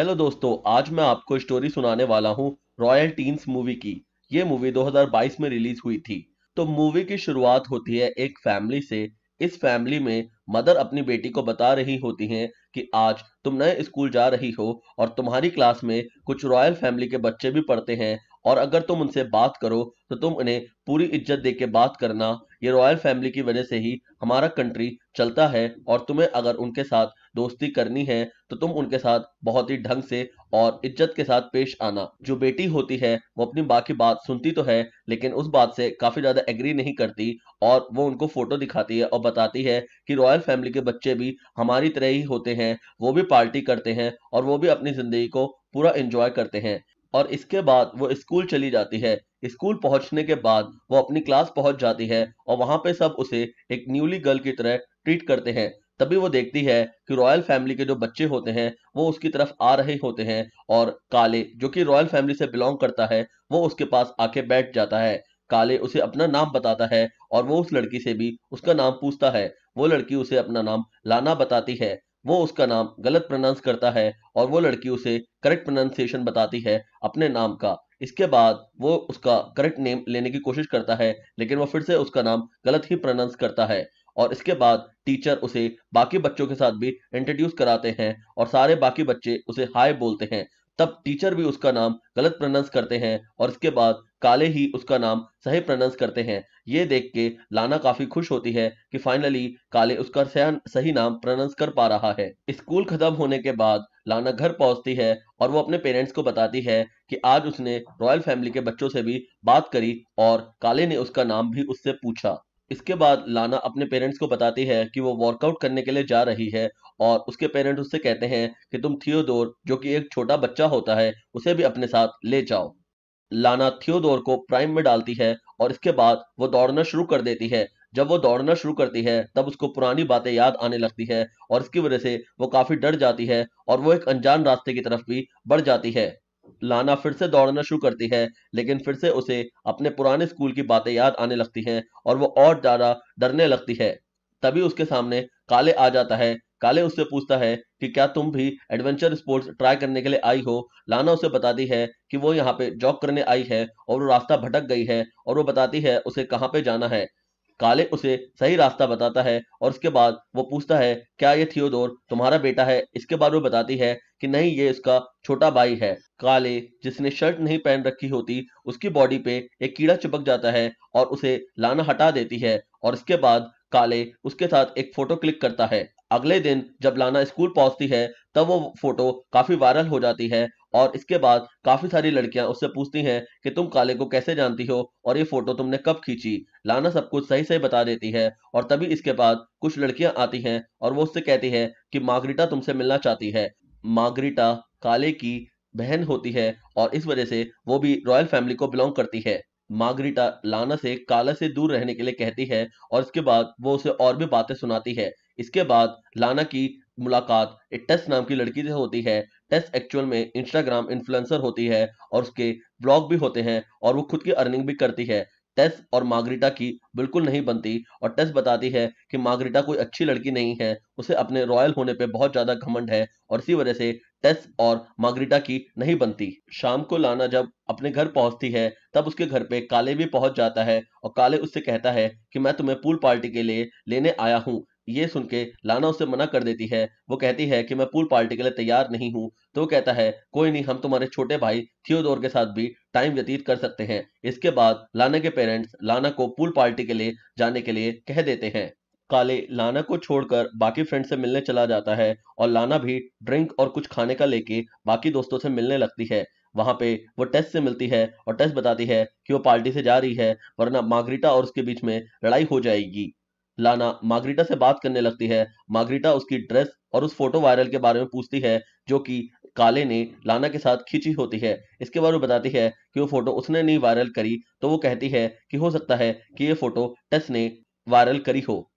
Hello दोस्तों, आज मैं आपको स्टोरी सुनाने वाला हूँ रॉयल टीन्स मूवी की। ये मूवी 2022 में रिलीज़ हुई थी। तो मूवी की शुरुआत होती है एक फैमिली से। इस फैमिली में मदर अपनी बेटी को बता रही होती हैं कि आज तुम नए स्कूल जा रही हो और तुम्हारी क्लास में कुछ रॉयल फैमिली के बच्चे भी पढ़ते हैं। और अगर तुम उनसे बात करो तो तुम उन्हें पूरी इज़्ज़त दे के बात करना। ये रॉयल फैमिली की वजह से ही हमारा कंट्री चलता है और तुम्हें अगर उनके साथ दोस्ती करनी है तो तुम उनके साथ बहुत ही ढंग से और इज़्ज़त के साथ पेश आना। जो बेटी होती है, वो अपनी बाकी बात सुनती तो है, लेकिन उस बात से काफ़ी ज़्यादा एग्री नहीं करती और वो उनको फ़ोटो दिखाती है और बताती है कि रॉयल फैमिली के बच्चे भी हमारी तरह ही होते हैं, वो भी पार्टी करते हैं और वो भी अपनी ज़िंदगी को पूरा एंजॉय करते हैं। और इसके बाद वो स्कूल चली जाती है। स्कूल पहुँचने के बाद वो अपनी क्लास पहुँच जाती है और वहाँ पे सब उसे एक न्यूली गर्ल की तरह ट्रीट करते हैं। तभी वो देखती है कि रॉयल फैमिली के जो बच्चे होते हैं, वो उसकी तरफ़ आ रहे होते हैं और काले, जो कि रॉयल फैमिली से बिलोंग करता है, वो उसके पास आके बैठ जाता है। काले उसे अपना नाम बताता है और वो उस लड़की से भी उसका नाम पूछता है। वो लड़की उसे अपना नाम लाना बताती है। वो उसका नाम गलत प्रोनाउंस करता है और वो लड़की उसे करेक्ट प्रोनाउंसिएशन बताती है अपने नाम का। इसके बाद वो उसका करेक्ट नेम लेने की कोशिश करता है, लेकिन वो फिर से उसका नाम गलत ही प्रोनाउंस करता है। और इसके बाद टीचर उसे बाकी बच्चों के साथ भी इंट्रोड्यूस कराते हैं और सारे बाकी बच्चे उसे हाय बोलते हैं। तब टीचर भी उसका नाम गलत प्रोनाउंस करते हैं और इसके बाद काले ही उसका नाम सही प्रोनाउंस करते हैं। ये देख के लाना काफ़ी खुश होती है कि फाइनली काले उसका सही नाम प्रोनाउंस कर पा रहा है। स्कूल खत्म होने के बाद लाना घर पहुँचती है और वो अपने पेरेंट्स को बताती है कि आज उसने रॉयल फैमिली के बच्चों से भी बात करी और काले ने उसका नाम भी उससे पूछा। इसके बाद लाना अपने पेरेंट्स को बताती है कि वो वर्कआउट करने के लिए जा रही है और उसके पेरेंट्स उससे कहते हैं कि तुम थियोडोर, जो कि एक छोटा बच्चा होता है, उसे भी अपने साथ ले जाओ। लाना थियोदोर को प्राइम में डालती है और इसके बाद वो दौड़ना शुरू कर देती है। जब वो दौड़ना शुरू करती है, तब उसको पुरानी बातें याद आने लगती है और इसकी वजह से वो काफ़ी डर जाती है और वो एक अनजान रास्ते की तरफ़ भी बढ़ जाती है। लाना फिर से दौड़ना शुरू करती है, लेकिन फिर से उसे अपने पुराने स्कूल की बातें याद आने लगती हैं और वो और ज़्यादा डरने लगती है। तभी उसके सामने काले आ जाता है काले उससे पूछता है कि क्या तुम भी एडवेंचर स्पोर्ट्स ट्राई करने के लिए आई हो? लाना उसे बताती है कि वो यहाँ पे जॉब करने आई है और वो रास्ता भटक गई है और वो बताती है उसे कहाँ पे जाना है। काले उसे सही रास्ता बताता है और उसके बाद वो पूछता है, क्या ये थियोदोर तुम्हारा बेटा है? इसके बाद वो बताती है कि नहीं, ये उसका छोटा भाई है। काले, जिसने शर्ट नहीं पहन रखी होती, उसकी बॉडी पे एक कीड़ा चिपक जाता है और उसे लाना हटा देती है और इसके बाद काले उसके साथ एक फ़ोटो क्लिक करता है। अगले दिन जब लाना स्कूल पहुँचती है, तब वो फ़ोटो काफ़ी वायरल हो जाती है और इसके बाद काफ़ी सारी लड़कियाँ उससे पूछती हैं कि तुम काले को कैसे जानती हो और ये फ़ोटो तुमने कब खींची? लाना सब कुछ सही सही बता देती है और तभी इसके बाद कुछ लड़कियाँ आती हैं और वो उससे कहती है कि मागरीटा तुमसे मिलना चाहती है। मागरीटा काले की बहन होती है और इस वजह से वो भी रॉयल फैमिली को बिलोंग करती है। मागरीटा लाना से काला से दूर रहने के लिए कहती है और इसके बाद वो उसे और भी बातें सुनाती है इसके बाद लाना की मुलाकात एक टेस्ट नाम की लड़की से होती है। टेस्ट एक्चुअल में इंस्टाग्राम इन्फ्लुएंसर होती है और उसके ब्लॉग भी होते हैं और वो खुद की अर्निंग भी करती है। टेस और मागरीटा की बिल्कुल नहीं बनती और टेस बताती है कि मागरीटा कोई अच्छी लड़की नहीं है। उसे अपने रॉयल होने पे बहुत ज़्यादा घमंड है और इसी वजह से टेस और मागरीटा की नहीं बनती। शाम को लाना जब अपने घर पहुँचती है, तब उसके घर पे काले भी पहुँच जाता है और काले उससे कहता है कि मैं तुम्हें पूल पार्टी के लिए लेने आया हूँ। ये सुन के लाना उसे मना कर देती है। वो कहती है कि मैं पूल पार्टी के लिए तैयार नहीं हूँ। तो कहता है, कोई नहीं, हम तुम्हारे छोटे भाई थियोदोर के साथ भी टाइम व्यतीत कर सकते हैं। इसके बाद लाना के पेरेंट्स लाना को पूल पार्टी के लिए जाने के लिए कह देते हैं। काले लाना को छोड़कर बाकी फ्रेंड से मिलने चला जाता है और लाना भी ड्रिंक और कुछ खाने का लेके बाकी दोस्तों से मिलने लगती है। वहाँ पे वो टेस्ट से मिलती है और टेस्ट बताती है कि वो पार्टी से जा रही है, वरना मागरीटा और उसके बीच में लड़ाई हो जाएगी। लाना मागरीटा से बात करने लगती है। मागरीटा उसकी ड्रेस और उस फ़ोटो वायरल के बारे में पूछती है, जो कि काले ने लाना के साथ खींची होती है। इसके बारे में बताती है कि वो फ़ोटो उसने नहीं वायरल करी तो वो कहती है कि हो सकता है कि ये फ़ोटो टेस ने वायरल करी हो।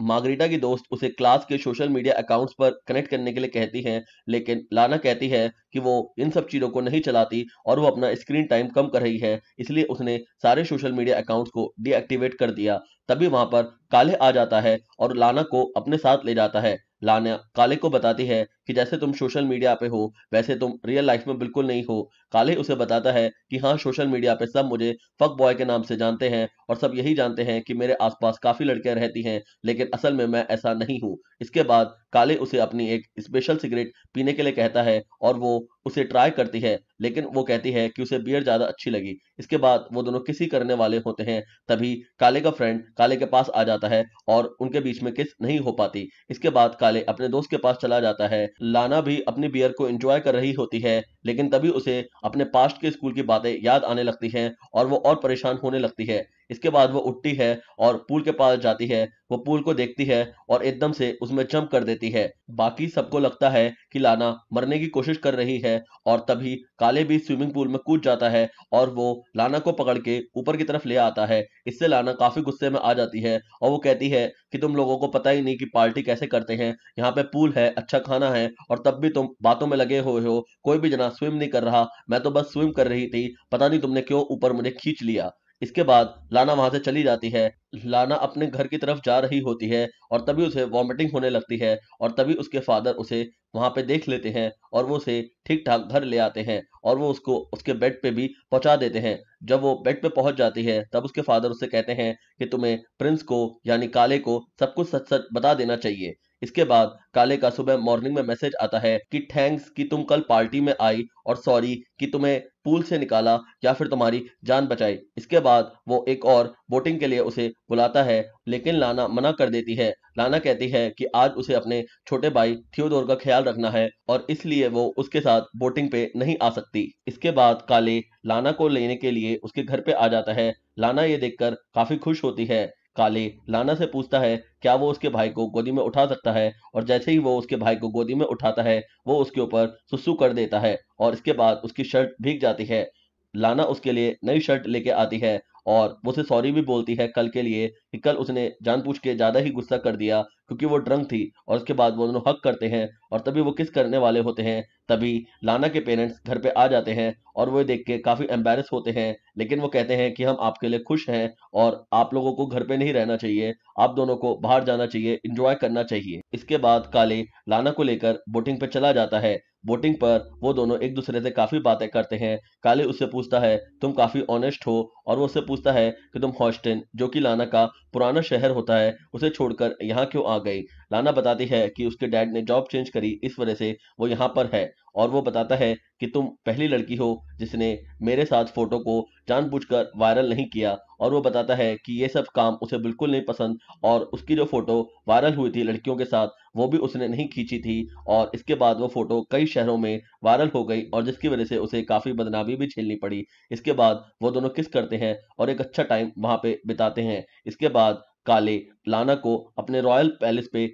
मार्गरीटा की दोस्त उसे क्लास के सोशल मीडिया अकाउंट्स पर कनेक्ट करने के लिए कहती है, लेकिन लाना कहती है कि वो इन सब चीज़ों को नहीं चलाती और वो अपना स्क्रीन टाइम कम कर रही है, इसलिए उसने सारे सोशल मीडिया अकाउंट्स को डीएक्टिवेट कर दिया। तभी वहाँ पर काले आ जाता है और लाना को अपने साथ ले जाता है। लाना काले को बताती है कि जैसे तुम सोशल मीडिया पे हो, वैसे तुम रियल लाइफ में बिल्कुल नहीं हो। काले उसे बताता है कि हाँ सोशल मीडिया पे सब मुझे फक बॉय के नाम से जानते हैं और सब यही जानते हैं कि मेरे आसपास काफ़ी लड़कियाँ रहती हैं, लेकिन असल में मैं ऐसा नहीं हूँ। इसके बाद काले उसे अपनी एक स्पेशल सिगरेट पीने के लिए कहता है और वो उसे ट्राई करती है, लेकिन वो कहती है कि उसे बियर ज़्यादा अच्छी लगी। इसके बाद वो दोनों किसी करने वाले होते हैं, तभी काले का फ्रेंड काले के पास आ जाता है और उनके बीच में किस नहीं हो पाती। इसके बाद काले अपने दोस्त के पास चला जाता है लाना भी अपनी बियर को एंजॉय कर रही होती है, लेकिन तभी उसे अपने पास्ट के स्कूल की बातें याद आने लगती हैं और वो और परेशान होने लगती है। इसके बाद वो उठती है और पूल के पास जाती है, वो पूल को देखती है और एकदम से उसमें जंप कर देती है। बाकी सबको लगता है कि लाना मरने की कोशिश कर रही है और तभी काले भी स्विमिंग पूल में कूद जाता है और वो लाना को पकड़ के ऊपर की तरफ़ ले आता है। इससे लाना काफ़ी गुस्से में आ जाती है और वो कहती है कि तुम लोगों को पता ही नहीं कि पार्टी कैसे करते हैं, यहाँ पे पूल है अच्छा खाना है और तब भी तुम बातों में लगे हुए हो, कोई भी जना स्विम नहीं कर रहा, मैं तो बस स्विम कर रही थी, पता नहीं तुमने क्यों ऊपर मुझे खींच लिया। इसके बाद लाना वहाँ से चली जाती है। लाना अपने घर की तरफ़ जा रही होती है और तभी उसे वॉमिटिंग होने लगती है और तभी उसके फादर उसे वहाँ पे देख लेते हैं और वो उसे ठीक ठाक घर ले आते हैं और वो उसको उसके बेड पे भी पहुँचा देते हैं। जब वो बेड पे पहुँच जाती है, तब उसके फादर उसे कहते हैं कि तुम्हें प्रिंस को यानी काले को सब कुछ सच सच बता देना चाहिए। इसके बाद काले का सुबह मॉर्निंग में मैसेज आता है कि थैंक्स कि तुम कल पार्टी में आई और सॉरी कि तुम्हें पूल से निकाला या फिर तुम्हारी जान बचाई। इसके बाद वो एक और बोटिंग के लिए उसे बुलाता है, लेकिन लाना मना कर देती है। लाना कहती है कि आज उसे अपने छोटे भाई थियोदोर का ख्याल रखना है और इसलिए वो उसके साथ बोटिंग पे नहीं आ सकती। इसके बाद काले लाना को लेने के लिए उसके घर पे आ जाता है। लाना ये देखकर काफ़ी खुश होती है काले लाना से पूछता है, क्या वो उसके भाई को गोदी में उठा सकता है? और जैसे ही वो उसके भाई को गोदी में उठाता है, वो उसके ऊपर सुसु कर देता है और इसके बाद उसकी शर्ट भीग जाती है। लाना उसके लिए नई शर्ट लेके आती है और उसे सॉरी भी बोलती है कल के लिए कि कल उसने जानबूझ के ज़्यादा ही गुस्सा कर दिया क्योंकि वो ड्रंक थी और उसके बाद वो दोनों हक करते हैं और तभी वो किस करने वाले होते हैं। तभी लाना के पेरेंट्स घर पे आ जाते हैं और वो देख के काफ़ी एम्बेरस होते हैं। लेकिन वो कहते हैं कि हम आपके लिए खुश हैं और आप लोगों को घर पे नहीं रहना चाहिए। आप दोनों को बाहर जाना चाहिए इंजॉय करना चाहिए। इसके बाद काले लाना को लेकर बोटिंग पे चला जाता है। बोटिंग पर वो दोनों एक दूसरे से काफ़ी बातें करते हैं। काले उससे पूछता है, तुम काफ़ी ऑनेस्ट हो? और वो उससे पूछता है कि, तुम हॉस्टन, जो कि लाना का पुराना शहर होता है, उसे छोड़कर यहाँ क्यों आ गई? लाना बताती है कि उसके डैड ने जॉब चेंज करी, इस वजह से वो यहाँ पर है। और वो बताता है कि, तुम पहली लड़की हो जिसने मेरे साथ फ़ोटो को जानबूझकर वायरल नहीं किया। और वो बताता है कि ये सब काम उसे बिल्कुल नहीं पसंद और उसकी जो फ़ोटो वायरल हुई थी लड़कियों के साथ वो भी उसने नहीं खींची थी और इसके बाद वो फ़ोटो कई शहरों में वायरल हो गई और जिसकी वजह से उसे काफ़ी बदनामी भी झेलनी पड़ी। इसके बाद वो दोनों किस करते हैं और एक अच्छा टाइम वहाँ पे बिताते हैं। इसके बाद काले लाना को अपने रॉयल पैलेस पे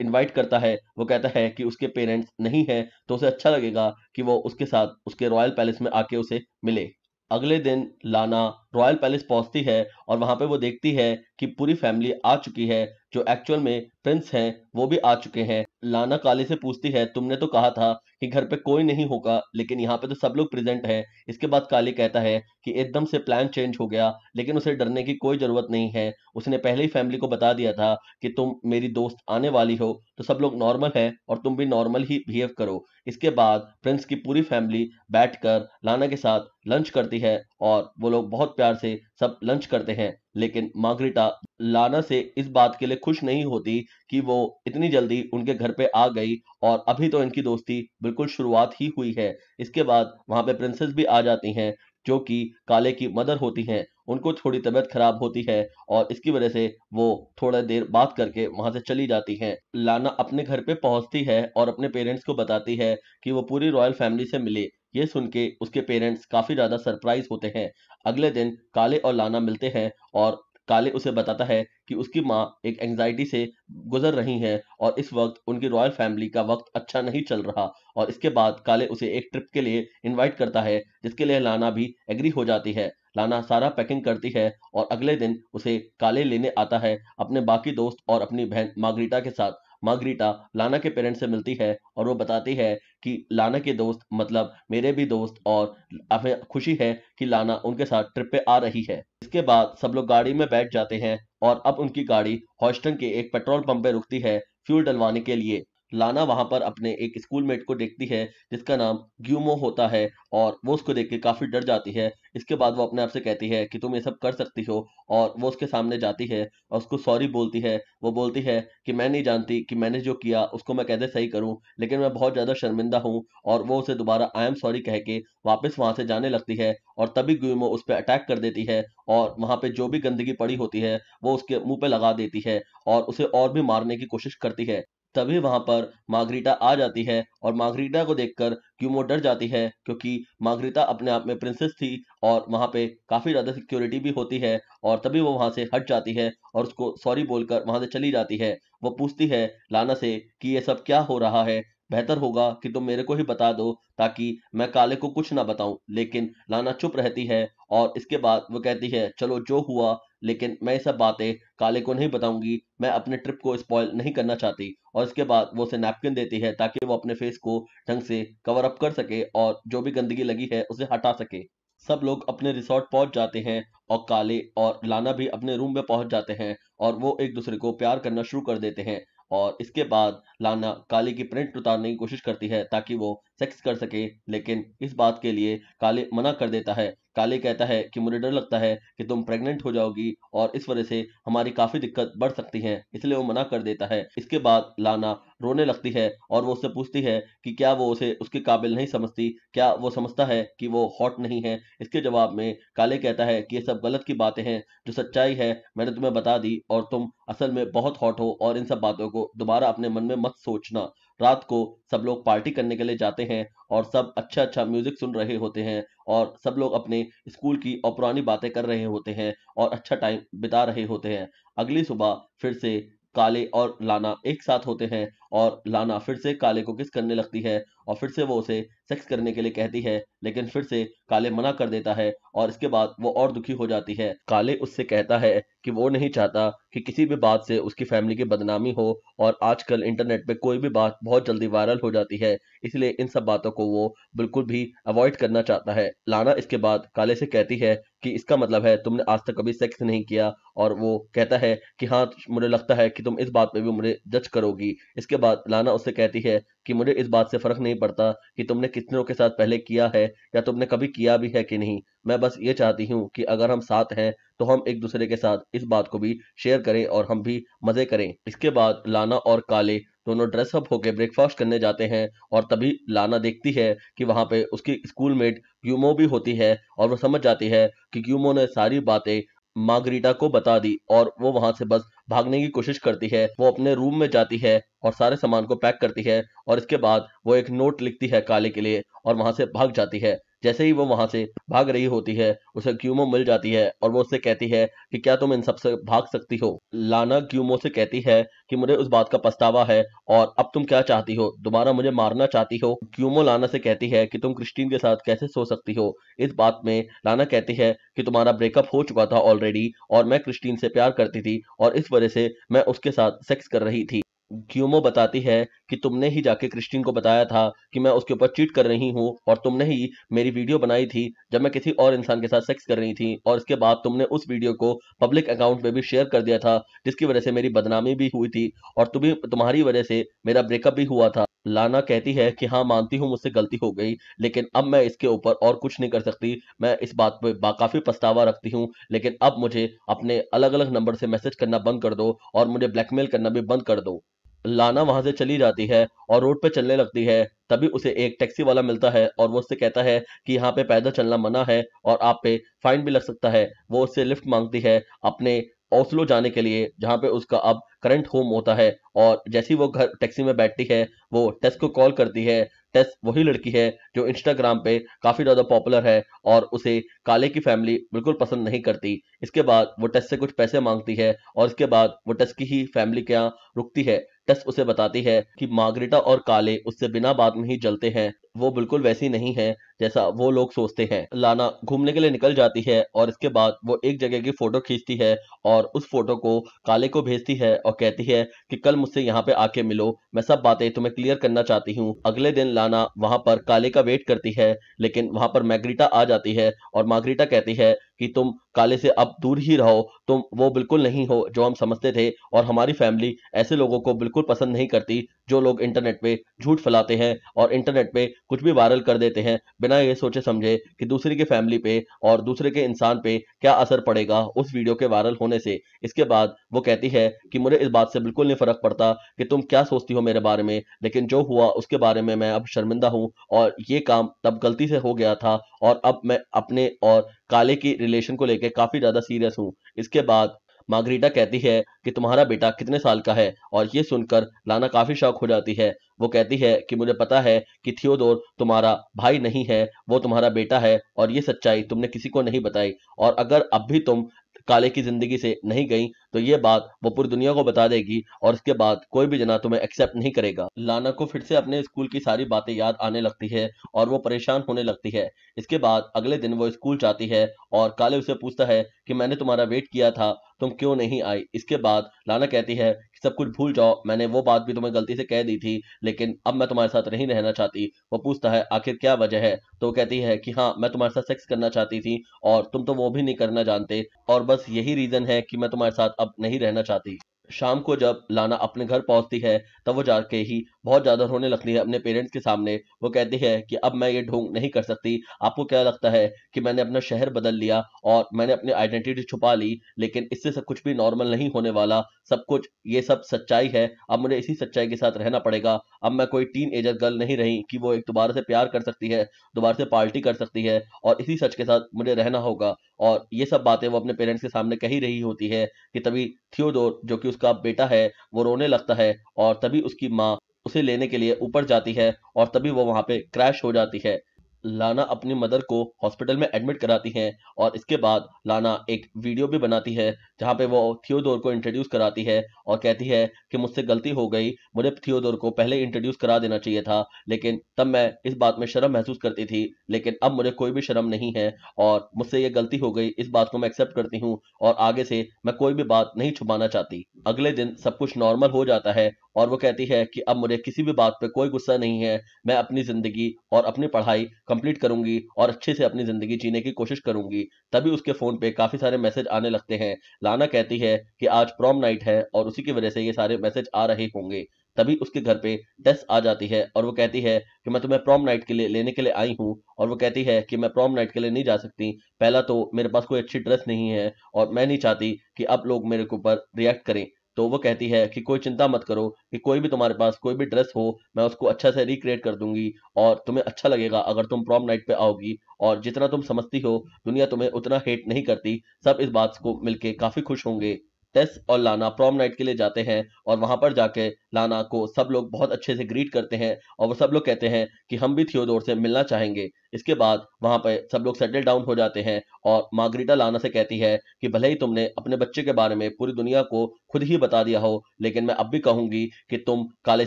इनवाइट करता है। वो कहता है कि उसके पेरेंट्स नहीं है तो उसे अच्छा लगेगा कि वो उसके साथ, उसके रॉयल पैलेस में आके उसे मिले। अगले दिन लाना रॉयल पैलेस पहुँचती है और वहाँ पे वो देखती है कि पूरी फैमिली आ चुकी है, जो एक्चुअल में प्रिंस हैं, वो भी आ चुके हैं। लाना काली से पूछती है, तुमने तो कहा था कि घर पे कोई नहीं होगा, लेकिन यहाँ पे तो सब लोग प्रेजेंट हैं। इसके बाद काली कहता है कि एकदम से प्लान चेंज हो गया, लेकिन उसे डरने की कोई ज़रूरत नहीं है। उसने पहले ही फैमिली को बता दिया था कि तुम मेरी दोस्त आने वाली हो तो सब लोग नॉर्मल है और तुम भी नॉर्मल ही बिहेव करो। इसके बाद प्रिंस की पूरी फैमिली बैठकर लाना के साथ लंच करती है और वो लोग बहुत प्यार से सब लंच करते हैं। लेकिन मार्गरीटा लाना से इस बात के लिए खुश नहीं होती कि वो इतनी जल्दी उनके घर पे आ गई और अभी तो इनकी दोस्ती बिल्कुल शुरुआत ही हुई है। इसके बाद वहाँ पे प्रिंसेस भी आ जाती हैं, जो कि काले की मदर होती हैं। उनको थोड़ी तबीयत खराब होती है और इसकी वजह से वो थोड़ा देर बात करके वहाँ से चली जाती हैं। लाना अपने घर पे पहुँचती है और अपने पेरेंट्स को बताती है कि वो पूरी रॉयल फैमिली से मिले। ये सुन के उसके पेरेंट्स काफ़ी ज़्यादा सरप्राइज़ होते हैं। अगले दिन काले और लाना मिलते हैं और काले उसे बताता है कि उसकी माँ एक एंजाइटी से गुजर रही है और इस वक्त उनकी रॉयल फैमिली का वक्त अच्छा नहीं चल रहा और इसके बाद काले उसे एक ट्रिप के लिए इनवाइट करता है, जिसके लिए लाना भी एग्री हो जाती है। लाना सारा पैकिंग करती है और अगले दिन उसे काले लेने आता है अपने बाकी दोस्त और अपनी बहन मार्गरीटा के साथ। मार्गरीटा लाना के पेरेंट्स से मिलती है और वो बताती है कि लाना के दोस्त मतलब मेरे भी दोस्त और हमें खुशी है कि लाना उनके साथ ट्रिप पे आ रही है। इसके बाद सब लोग गाड़ी में बैठ जाते हैं और अब उनकी गाड़ी हॉस्टन के एक पेट्रोल पंप पे रुकती है फ्यूल डलवाने के लिए। लाना वहाँ पर अपने एक स्कूलमेट को देखती है, जिसका नाम ग्यूमो होता है और वो उसको देख के काफ़ी डर जाती है। इसके बाद वो अपने आप से कहती है कि तुम ये सब कर सकती हो और वो उसके सामने जाती है और उसको सॉरी बोलती है। वो बोलती है कि मैं नहीं जानती कि मैंने जो किया उसको मैं कैसे सही करूँ, लेकिन मैं बहुत ज़्यादा शर्मिंदा हूँ और वो उसे दोबारा आई एम सॉरी कह के वापस वहाँ से जाने लगती है और तभी ग्यूमो उस पर अटैक कर देती है और वहाँ पे जो भी गंदगी पड़ी होती है, वो उसके मुँह पे लगा देती है और उसे और भी मारने की कोशिश करती है। तभी वहाँ पर मार्गरीटा आ जाती है और मार्गरीटा को देखकर क्यूमो डर जाती है, क्योंकि मार्गरीटा अपने आप में प्रिंसेस थी और वहाँ पे काफ़ी ज़्यादा सिक्योरिटी भी होती है और तभी वो वहाँ से हट जाती है और उसको सॉरी बोलकर वहाँ से चली जाती है। वो पूछती है लाना से कि ये सब क्या हो रहा है? बेहतर होगा कि तुम मेरे को ही बता दो ताकि मैं काले को कुछ ना बताऊँ। लेकिन लाना चुप रहती है और इसके बाद वो कहती है, चलो जो हुआ लेकिन मैं ये सब बातें काले को नहीं बताऊँगी। मैं अपने ट्रिप को स्पॉइल नहीं करना चाहती और इसके बाद वो उसे नैपकिन देती है ताकि वो अपने फेस को ढंग से कवर अप कर सके और जो भी गंदगी लगी है उसे हटा सके। सब लोग अपने रिसोर्ट पहुँच जाते हैं और काले और लाना भी अपने रूम में पहुँच जाते हैं और वो एक दूसरे को प्यार करना शुरू कर देते हैं। और इसके बाद लाना काली की प्रिंट उतारने की कोशिश करती है ताकि वो सेक्स कर सके, लेकिन इस बात के लिए काले मना कर देता है। काले कहता है कि मुझे डर लगता है कि तुम प्रेग्नेंट हो जाओगी और इस वजह से हमारी काफ़ी दिक्कत बढ़ सकती है, इसलिए वो मना कर देता है। इसके बाद लाना रोने लगती है और वो उससे पूछती है कि क्या वो उसे, उसके काबिल नहीं समझती? क्या वो समझता है कि वो हॉट नहीं है? इसके जवाब में काले कहता है कि ये सब गलत की बातें हैं, जो सच्चाई है, मैंने तुम्हें बता दी और तुम असल में बहुत हॉट हो और इन सब बातों को दोबारा अपने मन में मत सोचना। रात को सब लोग पार्टी करने के लिए जाते हैं और सब अच्छा अच्छा म्यूज़िक सुन रहे होते हैं और सब लोग अपने स्कूल की और पुरानी बातें कर रहे होते हैं और अच्छा टाइम बिता रहे होते हैं। अगली सुबह फिर से काले और लाना एक साथ होते हैं और लाना फिर से काले को किस करने लगती है? और फिर से वो उसे सेक्स करने के लिए कहती है, लेकिन फिर से काले मना कर देता है और इसके बाद वो और दुखी हो जाती है। काले उससे कहता है कि वो नहीं चाहता कि किसी भी बात से उसकी फैमिली की बदनामी हो और आजकल इंटरनेट पे कोई भी बात बहुत जल्दी वायरल हो जाती है, इसलिए इन सब बातों को वो बिल्कुल भी अवॉइड करना चाहता है। लाना इसके बाद काले से कहती है कि इसका मतलब है तुमने आज तक कभी सेक्स नहीं किया और वो कहता है कि हाँ मुझे लगता है कि तुम इस बात पे भी मुझे जज करोगी। इसके बाद लाना उससे कहती है कि मुझे इस बात से फ़र्क नहीं पड़ता कि तुमने कितनों के साथ पहले किया है या तुमने कभी किया भी है कि नहीं। मैं बस ये चाहती हूँ कि अगर हम साथ हैं तो हम एक दूसरे के साथ इस बात को भी शेयर करें और हम भी मज़े करें। इसके बाद लाना और काले दोनों ड्रेसअप होकर ब्रेकफास्ट करने जाते हैं और तभी लाना देखती है कि वहाँ पे उसकी स्कूलमेट ग्यूमो भी होती है और वो समझ जाती है कि ग्यूमो ने सारी बातें मार्गरीटा को बता दी और वो वहाँ से बस भागने की कोशिश करती है। वो अपने रूम में जाती है और सारे सामान को पैक करती है और इसके बाद वो एक नोट लिखती है काले के लिए और वहाँ से भाग जाती है। जैसे ही वो वहाँ से भाग रही होती है, उसे क्यूमो मिल जाती है और वो उससे कहती है कि क्या तुम इन सबसे भाग सकती हो? लाना क्यूमो से कहती है कि मुझे उस बात का पछतावा है और अब तुम क्या चाहती हो? दोबारा मुझे मारना चाहती हो? क्यूमो लाना से कहती है कि तुम क्रिस्टीन के साथ कैसे सो सकती हो? इस बात में लाना कहती है कि तुम्हारा ब्रेकअप हो चुका था ऑलरेडी और मैं क्रिस्टीन से प्यार करती थी और इस वजह से मैं उसके साथ सेक्स कर रही थी। क्यूमो बताती है कि तुमने ही जाके क्रिस्टीन को बताया था कि मैं उसके ऊपर चीट कर रही हूँ और तुमने ही मेरी वीडियो बनाई थी जब मैं किसी और इंसान के साथ सेक्स कर रही थी और इसके बाद तुमने उस वीडियो को पब्लिक अकाउंट में भी शेयर कर दिया था, जिसकी वजह से मेरी बदनामी भी हुई थी और तुम्हें, तुम्हारी वजह से मेरा ब्रेकअप भी हुआ था। लाना कहती है कि हाँ मानती हूँ मुझसे गलती हो गई, लेकिन अब मैं इसके ऊपर और कुछ नहीं कर सकती। मैं इस बात पे काफ़ी पछतावा रखती हूँ, लेकिन अब मुझे अपने अलग अलग नंबर से मैसेज करना बंद कर दो और मुझे ब्लैकमेल करना भी बंद कर दो। लाना वहाँ से चली जाती है और रोड पे चलने लगती है, तभी उसे एक टैक्सी वाला मिलता है और वो उससे कहता है कि यहाँ पे पैदल चलना मना है और आप पे फाइन भी लग सकता है। वो उससे लिफ्ट मांगती है अपने ओस्लो जाने के लिए, जहाँ पे उसका अब करंट होम होता है और जैसी वो घर, टैक्सी में बैठती है, वो टेस्ट को कॉल करती है टेस वही लड़की है जो इंस्टाग्राम पे काफ़ी ज़्यादा पॉपुलर है और उसे काले की फैमिली बिल्कुल पसंद नहीं करती। इसके बाद वो टेस से कुछ पैसे मांगती है और इसके बाद वो टेस की ही फैमिली के यहाँ रुकती है। टेस उसे बताती है कि मार्गरेटा और काले उससे बिना बात में ही जलते हैं। वो बिल्कुल वैसी नहीं है जैसा वो लोग सोचते हैं। लाना घूमने के लिए निकल जाती है और इसके बाद वो एक जगह की फ़ोटो खींचती है और उस फ़ोटो को काले को भेजती है और कहती है कि कल मुझसे यहाँ पे आके मिलो। मैं सब बातें तुम्हें क्लियर करना चाहती हूँ। अगले दिन लाना वहाँ पर काले का वेट करती है, लेकिन वहाँ पर मैग्रीटा आ जाती है और मार्गरीटा कहती है कि तुम काले से अब दूर ही रहो, तुम वो बिल्कुल नहीं हो जो हम समझते थे और हमारी फैमिली ऐसे लोगों को बिल्कुल पसंद नहीं करती जो लोग इंटरनेट पे झूठ फैलाते हैं और इंटरनेट पे कुछ भी वायरल कर देते हैं बिना ये सोचे समझे कि दूसरे की फैमिली पे और दूसरे के इंसान पे क्या असर पड़ेगा उस वीडियो के वायरल होने से। इसके बाद वो कहती है कि मुझे इस बात से बिल्कुल नहीं फ़र्क पड़ता कि तुम क्या सोचती हो मेरे बारे में, लेकिन जो हुआ उसके बारे में मैं अब शर्मिंदा हूँ और ये काम तब गलती से हो गया था और अब मैं अपने और काले की रिलेशन को लेकर काफ़ी ज़्यादा सीरियस हूँ। इसके बाद मार्गरीटा कहती है कि तुम्हारा बेटा कितने साल का है? और ये सुनकर लाना काफ़ी शौक हो जाती है। वो कहती है कि मुझे पता है कि थियोडोर तुम्हारा भाई नहीं है, वो तुम्हारा बेटा है और ये सच्चाई तुमने किसी को नहीं बताई। और अगर अब भी तुम काले की ज़िंदगी से नहीं गई तो ये बात वो पूरी दुनिया को बता देगी और उसके बाद कोई भी जना तुम्हें एक्सेप्ट नहीं करेगा। लाना को फिर से अपने स्कूल की सारी बातें याद आने लगती है और वो परेशान होने लगती है। इसके बाद अगले दिन वो स्कूल जाती है और काले उसे पूछता है कि मैंने तुम्हारा वेट किया था, तुम क्यों नहीं आई? इसके बाद लाना कहती है सब कुछ भूल जाओ। मैंने वो बात भी तुम्हें गलती से कह दी थी, लेकिन अब मैं तुम्हारे साथ नहीं रहना चाहती। वो पूछता है, आखिर क्या वजह है? तो वो कहती है कि हाँ मैं तुम्हारे साथ सेक्स करना चाहती थी, और तुम तो वो भी नहीं करना जानते, और बस यही रीजन है कि मैं तुम्हारे साथ अब नहीं रहना चाहती। शाम को जब लाना अपने घर पहुँचती है, तब वो जाके ही बहुत ज़्यादा रोने लगती है अपने पेरेंट्स के सामने। वो कहती है कि, अब मैं ये ढोंग नहीं कर सकती। आपको क्या लगता है कि मैंने अपना शहर बदल लिया और मैंने अपनी आइडेंटिटी छुपा ली, लेकिन इससे सब कुछ भी नॉर्मल नहीं होने वाला। सब कुछ, ये सब सच्चाई है। अब मुझे इसी सच्चाई के साथ रहना पड़ेगा। अब मैं कोई टीन एजर गर्ल नहीं रही कि वो एक दोबारा से प्यार कर सकती है, दोबारा से पार्टी कर सकती है और इसी सच के साथ मुझे रहना होगा। और ये सब बातें वो अपने पेरेंट्स के सामने कही रही होती है कि तभी थियोडोर, जो कि उसका बेटा है, वो रोने लगता है और तभी उसकी माँ उसे लेने के लिए ऊपर जाती है और तभी वो वहाँ पे क्रैश हो जाती है। लाना अपनी मदर को हॉस्पिटल में एडमिट कराती हैं और इसके बाद लाना एक वीडियो भी बनाती है जहाँ पे वो थियोडोर को इंट्रोड्यूस कराती है और कहती है कि मुझसे गलती हो गई, मुझे थियोडोर को पहले इंट्रोड्यूस करा देना चाहिए था, लेकिन तब मैं इस बात में शर्म महसूस करती थी, लेकिन अब मुझे कोई भी शर्म नहीं है और मुझसे ये गलती हो गई, इस बात को मैं एक्सेप्ट करती हूँ और आगे से मैं कोई भी बात नहीं छुपाना चाहती। अगले दिन सब कुछ नॉर्मल हो जाता है और वो कहती है कि अब मुझे किसी भी बात पे कोई गुस्सा नहीं है, मैं अपनी ज़िंदगी और अपनी पढ़ाई कंप्लीट करूँगी और अच्छे से अपनी ज़िंदगी जीने की कोशिश करूँगी। तभी उसके फ़ोन पे काफ़ी सारे मैसेज आने लगते हैं। लाना कहती है कि आज प्रॉम नाइट है और उसी की वजह से ये सारे मैसेज आ रहे होंगे। तभी उसके घर पे टेस आ जाती है और वो कहती है कि मैं तुम्हें प्रॉम नाइट के लिए लेने के लिए आई हूँ और वो कहती है कि मैं प्रॉम नाइट के लिए नहीं जा सकती। पहला तो मेरे पास कोई अच्छी ड्रेस नहीं है और मैं नहीं चाहती कि अब लोग मेरे ऊपर रिएक्ट करें। तो वो कहती है कि कोई चिंता मत करो कि कोई भी तुम्हारे पास कोई भी ड्रेस हो, मैं उसको अच्छा से रिक्रिएट कर दूँगी और तुम्हें अच्छा लगेगा अगर तुम प्रॉम नाइट पे आओगी और जितना तुम समझती हो, दुनिया तुम्हें उतना हेट नहीं करती। सब इस बात को मिलके काफ़ी खुश होंगे। टेस और लाना प्रॉम नाइट के लिए जाते हैं और वहाँ पर जाके लाना को सब लोग बहुत अच्छे से ग्रीट करते हैं और वो सब लोग कहते हैं कि हम भी थियोडोर से मिलना चाहेंगे। इसके बाद वहाँ पर सब लोग सेटल डाउन हो जाते हैं और मार्गरीटा लाना से कहती है कि भले ही तुमने अपने बच्चे के बारे में पूरी दुनिया को खुद ही बता दिया हो, लेकिन मैं अब भी कहूँगी कि तुम काले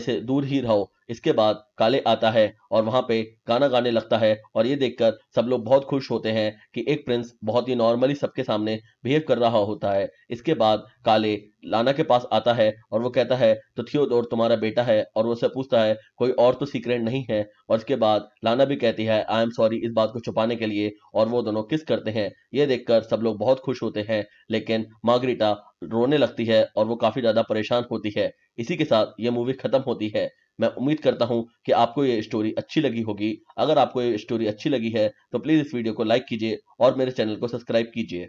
से दूर ही रहो। इसके बाद काले आता है और वहाँ पे गाना गाने लगता है और ये देखकर सब लोग बहुत खुश होते हैं कि एक प्रिंस बहुत ही नॉर्मली सबके सामने बिहेव कर रहा होता है। इसके बाद काले लाना के पास आता है और वो कहता है तो थियोदोर तुम्हारा बेटा है? और वो उससे पूछता है, कोई और तो सीक्रेट नहीं है? और इसके बाद लाना भी कहती है आई एम सॉरी इस बात को छुपाने के लिए और वो दोनों किस करते हैं? ये देखकर सब लोग बहुत खुश होते हैं, लेकिन मार्गरीटा रोने लगती है और वो काफ़ी ज़्यादा परेशान होती है। इसी के साथ ये मूवी खत्म होती है। मैं उम्मीद करता हूँ कि आपको ये स्टोरी अच्छी लगी होगी। अगर आपको ये स्टोरी अच्छी लगी है तो प्लीज़ इस वीडियो को लाइक कीजिए और मेरे चैनल को सब्सक्राइब कीजिए।